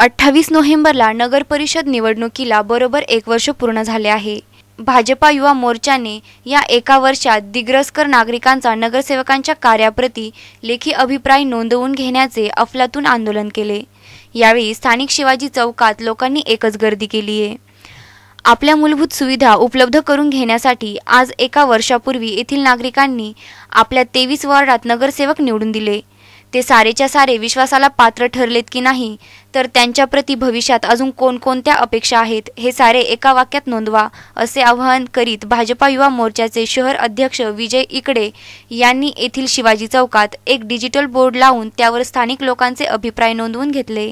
अठ्ठावीस नोव्हेंबरला नगर परिषद निवडणुकीला बरोबर एक वर्ष पूर्ण झाले आहे. भाजपा युवा मोर्चाने या एका वर्षात दिग्रसकर नागरिकांचा नगरसेवकांच्या कार्याप्रती लेखी अभिप्राय नोंदवून घेण्याचे अफलातून आंदोलन केले. यावेळी स्थानिक शिवाजी चौकात लोकांनी एकच गर्दी केली आहे आपल्या मूलभूत सुविधा उपलब्ध करून घेण्यासाठी आज एका वर्षापूर्वी येथील नागरिकांनी आपल्या तेवीस वॉर्डात नगरसेवक निवडून दिले. ते सारेच्या सारे विश्वासाला पात्र ठरलेत की नाही तर त्यांच्याप्रती भविष्यात अजून कोणकोणत्या अपेक्षा आहेत हे सारे एका वाक्यात नोंदवा असे आवाहन करीत भाजपा युवा मोर्चाचे शहर अध्यक्ष विजय इकडे यांनी येथील शिवाजी चौकात एक डिजिटल बोर्ड लावून त्यावर स्थानिक लोकांचे अभिप्राय नोंदवून घेतले.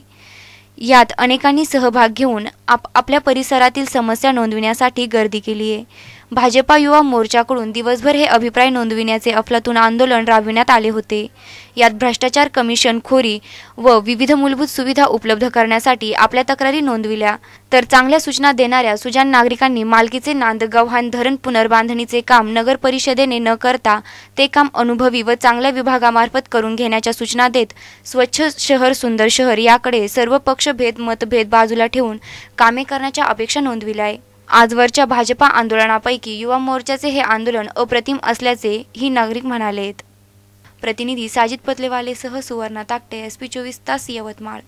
यात अनेकांनी सहभाग घेऊन आप आपल्या परिसरातील समस्या नोंदविण्यासाठी गर्दी केली आहे. भाजपा युवा मोर्चाकडून दिवसभर हे अभिप्राय नोंदविण्याचे अफलातून आंदोलन राबविण्यात आले होते. यात भ्रष्टाचार कमिशन खोरी व विविध मूलभूत सुविधा उपलब्ध करण्यासाठी आपल्या तक्रारी नोंदविल्या. तर चांगल्या सूचना देणाऱ्या सुजान नागरिकांनी मालकीचे नांदगव्हाण धरण पुनर्बांधणीचे काम नगर परिषदेने न करता ते काम अनुभवी व चांगल्या विभागामार्फत करून घेण्याच्या सूचना देत स्वच्छ शहर सुंदर शहर याकडे सर्व पक्षभेद मतभेद बाजूला ठेवून कामे करण्याच्या अपेक्षा नोंदविल्या आहे आजवरच्या भाजपा आंदोलनापैकी युवा मोर्चाचे हे आंदोलन अप्रतिम असल्याचे ही नागरिक म्हणालेत. प्रतिनिधी साजिद पतलेवालेसह सुवर्णा ताकटे एस पी चोवीस तास यवतमाळ.